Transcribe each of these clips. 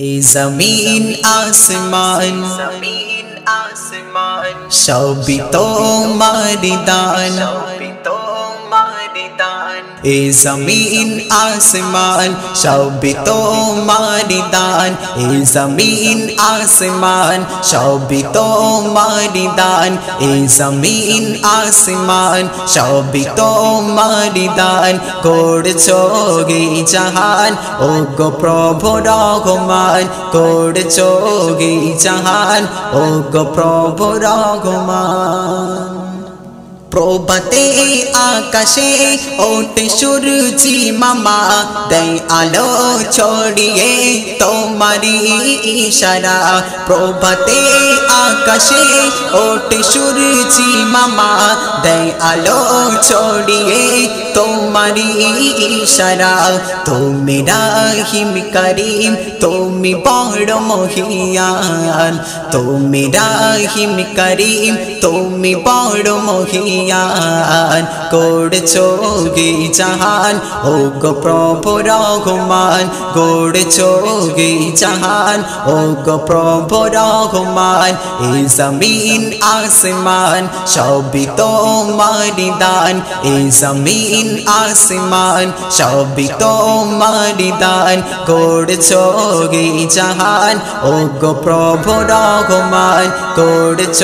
এ জমিন আসমান জমিন আসমান সবই তোমারি দান সবই তোমারি দান এ জমিন আসমান সবই তোমারি দান। এ জমিন আসমান সবই তোমারি দান। এ জমিন আসমান সবই তোমারি দান। করছ গে জাহান ও গো প্রভু রঘমান করছ গে জাহান ও গো প্রভু রঘমান প্রভাতে আকাশে ওঠে সূর্যি মামা। দেয় আলো ছড়িয়ে তোমারি ইশারা। প্রভাতে আকাশে ওঠে সূর্যি মামা। দেয় আলো ছড়িয়ে তোমারি ইশারা। তুমি রাহিম করিম, তুমি বড় মহিয়ান। তুমি রাহিম করিম, তুমি বড় মহিয়ান। করছ গে জাহান, ও গো প্রভু রঘুমান করছ গে জাহান, ও গো প্রভু রঘুমান এই জমিন আসমান, সবই তোমারি দান এই জমিন আসমান, সবই তোমারি দান করছ গে জাহান, ও গো প্রভু রঘুমান করছ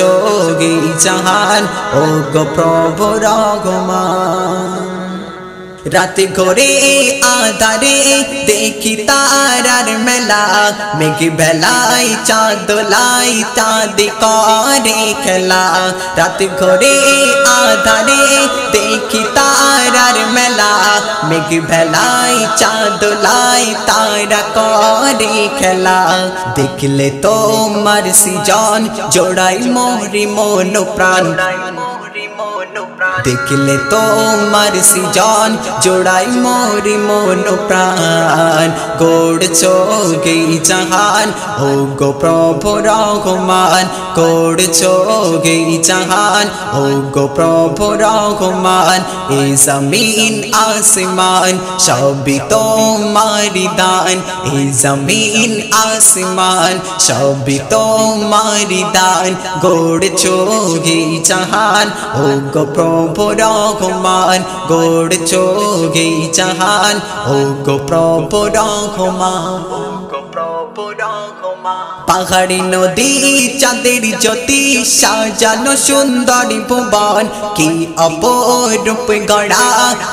গে জাহান, ও গো প্রভু রঘুমান রাতে ঘরে আধারে দেখি তারার মেলা মেঘ বেলাই চাঁদলাই চাঁদ করে খেলা রাতে ঘরে আধারে দেখি তারার মেলা মেঘ বেলাই চাঁদলাই তারা করে খেলা দেখলে তোমার সিজন জোড়াই মোরি মন প্রাণ মোরি মন প্রাণ দেখলে তোমার সিজন, জোড়াই মোরি মন প্রাণ। গড়ছো গে জাহান ও গো প্রভু রঘুমান গড়ছো গে জাহান ও গো প্রভু রঘুমান এ জমিন আসমান, সবই তোমারি দান। এ জমিন আসমান, সবই তোমারি দান। গড়ছো গে জাহান ও গো প্রভু রঘুমান গোড় চোগে জাহান ও গো প্রভু রঘুমান পাহাড়ি নদী, চাঁদের জ্যোতি, সাজানো সুন্দরী ভুবন, কি অপরূপ গড়া,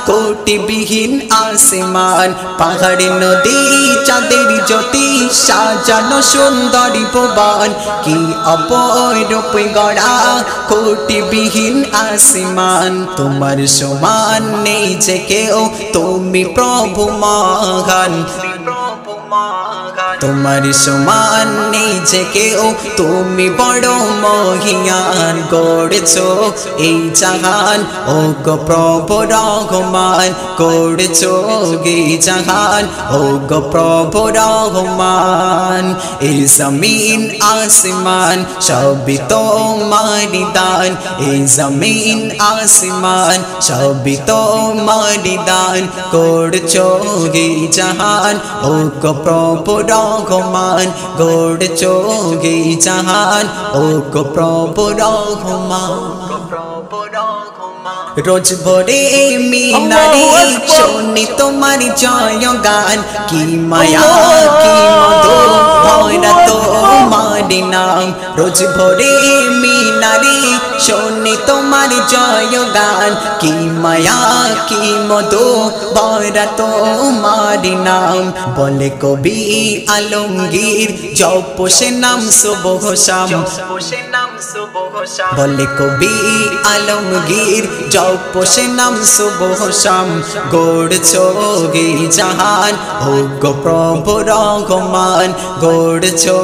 কোটিবিহীন আসমান। পাহাড়ি নদী, চাঁদের জ্যোতি, সাজানো সুন্দরী ভুবন, কি অপরূপ গড়া, কোটিবিহীন আসমান। তোমার সমান নেই যে কেউ, তুমি প্রভু মহান। প্রভু মহান তোমার সমান কেউ তুমি বড় মহিয়ান গড়েছো এই জাহান ও গো প্রভু রঘুমান গড়েছো গে জাহান ও গো প্রভু রঘুমান এই জমিন, আসমান, সবই তোমারি দান। এই জমিন, আসমান, সবই তোমারি দান। করছ গে জাহান ও গো প্রভু রঘুমান গোড় গে জাহান। ও গো প্রভু রঘুমান রোজ ভোরে মিনারে শুনি তোমার জয় গান কি মায়া কি মধু ভরা তোমার নাম রোজ ভোরে মিনারে শুনি তোমার জয় গান কি মায়া, কি মধু ভরা তোমার নাম বলে কবি আলমগীর, জপ নাম শুভ ঘোষা বলে কবি আলমগীর জপ সে নাম শুভ শাম গড়ছো গে জাহান ও গো প্রভু রঘুমান গড়ছো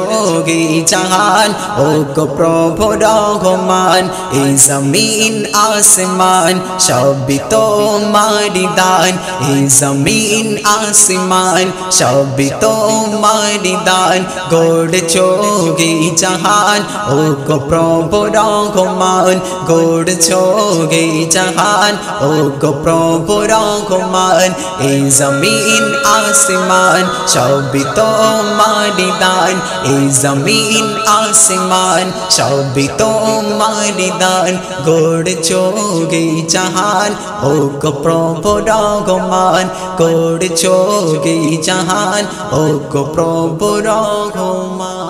গে জাহান ও গো প্রভু রঘুমান এই জমিন আসমান, সবই তোমারি দান। এই জমিন আসমান, সবই তোমারি দান। গড়ছো গে জাহান ও গো প্রভু প্রভু রঘুমান গড়ছো গে জাহান। ও গো প্রভু রঘুমান এই জমিন আসমান, সবই তোমারি দান এই জমিন আসমান, সবই তোমারি দান গড়ছো গে জাহান, ও গো প্রভু রঘুমান গড়ছো গে জাহান। ও গো প্রভু রঘুমান